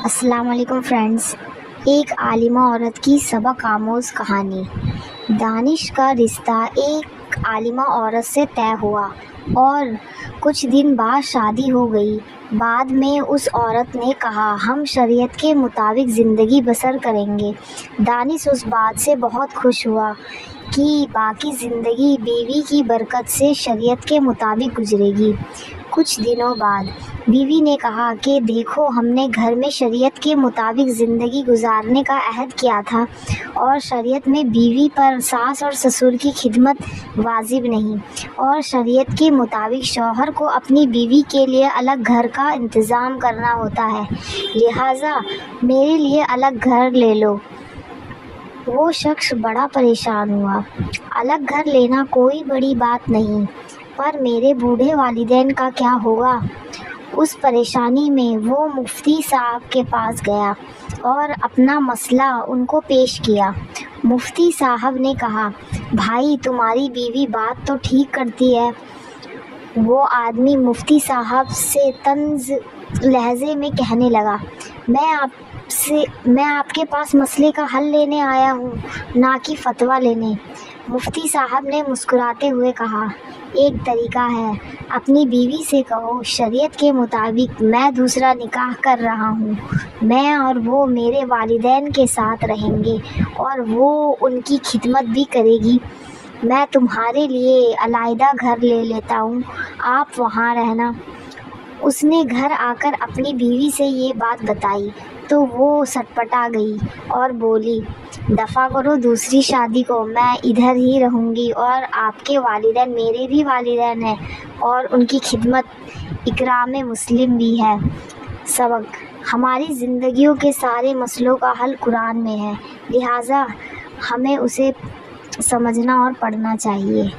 वालेकुम फ्रेंड्स एक आलिमा औरत की सबक आमोज़ कहानी। दानिश का रिश्ता एक आलिमा औरत से तय हुआ और कुछ दिन बाद शादी हो गई। बाद में उस औरत ने कहा, हम शरीयत के मुताबिक ज़िंदगी बसर करेंगे। दानिश उस बात से बहुत खुश हुआ कि बाकी ज़िंदगी बीवी की बरकत से शरीयत के मुताबिक गुजरेगी। कुछ दिनों बाद बीवी ने कहा कि देखो, हमने घर में शरीयत के मुताबिक ज़िंदगी गुजारने का अहद किया था और शरीयत में बीवी पर सास और ससुर की खिदमत वाजिब नहीं। और शरीयत के मुताबिक शौहर को अपनी बीवी के लिए अलग घर का इंतज़ाम करना होता है। लिहाजा मेरे लिए अलग घर ले लो। वो शख्स बड़ा परेशान हुआ। अलग घर लेना कोई बड़ी बात नहीं। पर मेरे बूढ़े वालिदैन का क्या होगा? उस परेशानी में वो मुफ्ती साहब के पास गया और अपना मसला उनको पेश किया। मुफ्ती साहब ने कहा, भाई, तुम्हारी बीवी बात तो ठीक करती है। वो आदमी मुफ्ती साहब से तंज लहजे में कहने लगा, मैं आपसे मैं आपके पास मसले का हल लेने आया हूँ, ना कि फतवा लेने। मुफ्ती साहब ने मुस्कुराते हुए कहा, एक तरीका है। अपनी बीवी से कहो, शरीयत के मुताबिक मैं दूसरा निकाह कर रहा हूँ। मैं और वो मेरे वालिदैन के साथ रहेंगे और वो उनकी खिदमत भी करेगी। मैं तुम्हारे लिए अलायदा घर ले लेता हूँ। आप वहाँ रहना। उसने घर आकर अपनी बीवी से ये बात बताई तो वो सटपटा गई और बोली, दफ़ा करो दूसरी शादी को, मैं इधर ही रहूँगी और आपके वालिदैन मेरे भी वालिदैन हैं और उनकी खिदमत इकराम मुस्लिम भी है। सबक, हमारी ज़िंदगियों के सारे मसलों का हल कुरान में है, लिहाजा हमें उसे समझना और पढ़ना चाहिए।